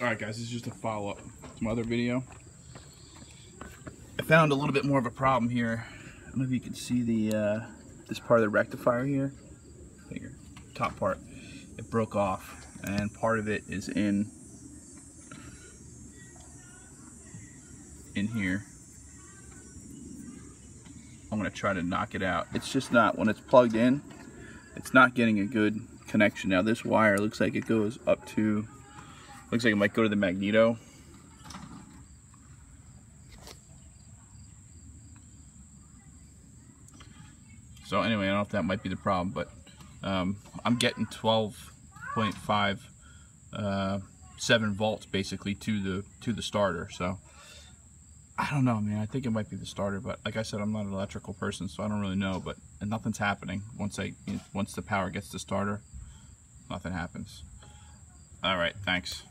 Alright guys, this is just a follow-up to my other video. I found a little bit more of a problem here. I don't know if you can see the uh, this part of the rectifier here. Here, top part. It broke off and part of it is in in here. I'm gonna try to knock it out. It's just not, when it's plugged in, it's not getting a good connection. Now this wire looks like it goes up to, looks like it might go to the magneto. So anyway, I don't know if that might be the problem, but um, I'm getting 12.5 uh, 7 volts basically to the to the starter. So I don't know, man. I think it might be the starter, but like I said, I'm not an electrical person, so I don't really know. But nothing's happening once I once the power gets to starter. Nothing happens. All right, thanks.